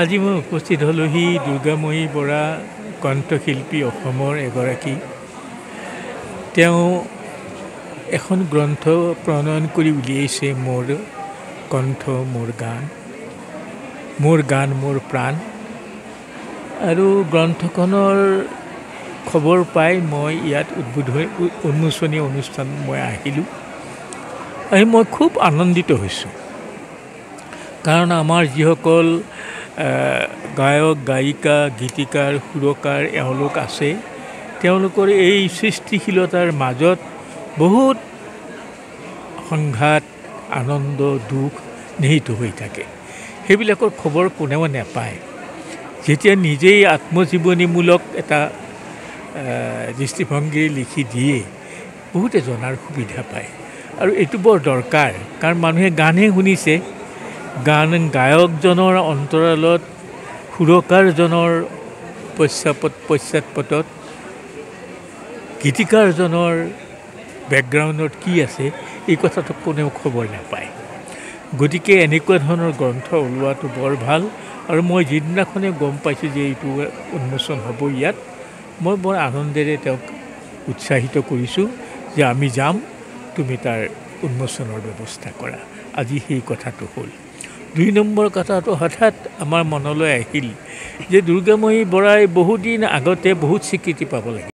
আজি মই উপস্থিত হ'লোহি দুৰ্গাময়ী বৰা কণ্ঠশিল্পী অসমৰ এগৰাকী। তেওঁ এখন গ্ৰন্থ প্ৰণয়ন কৰি উলিয়াইছে মোৰ কণ্ঠ মোৰ গান মোৰ গান মোৰ প্ৰাণ। আৰু গ্ৰন্থখনৰ খবৰ পাই মই ইয়াত উদ্বোধনী উন্মোচনী অনুষ্ঠান মই আহিলোঁ। আহি মই খুব আনন্দিত হৈছোঁ। কাৰণ আমাৰ যিসকল গায়ক গায়িকা গীতিকাৰ সুৰকাৰ এওঁলোক আছে। তেওঁলোকৰ এই সৃষ্টিশীলতাৰ মাজত বহুত সংঘাত আনন্দ দুখ নিহিত হৈ থাকে। সেইবিলাকৰ খবৰ কোনেও নাপায়। যেতিয়া নিজেই আত্মজীৱনীমূলক এটা দৃষ্টিভংগীৰে লিখি দিয়ে বহুতে জনাৰ সুবিধা পায়। আৰু এইটো বৰ দৰকাৰ কাৰণ মানুহে গানহে শুনিছে। গান গায়কজনৰ অন্তৰালত সুৰকাৰজনৰ পশ্চাপত পশ্চাদপটত গীতিকাৰজনৰ বেকগ্ৰাউণ্ডত কি আছে এই কথাটো কোনেও খবৰ নাপায়। গতিকে এনেকুৱা ধৰণৰ গ্ৰন্থ ওলোৱাটো বৰ ভাল আৰু মই যিদিনাখনে গম পাইছোঁ যে এইটো উন্মোচন হ'ব ইয়াত মই বৰ আনন্দেৰে তেওঁক উৎসাহিত কৰিছোঁ যে আমি যাম তুমি তাৰ উন্মোচনৰ ব্যৱস্থা কৰা। আজি সেই কথাটো হ'ল। দুই নম্বৰ কথাটো হঠাৎ আমাৰ মনলৈ আহিল যে দুৰ্গাময়ী বৰাই বহুদিন আগতে বহুত স্বীকৃতি পাব লাগে।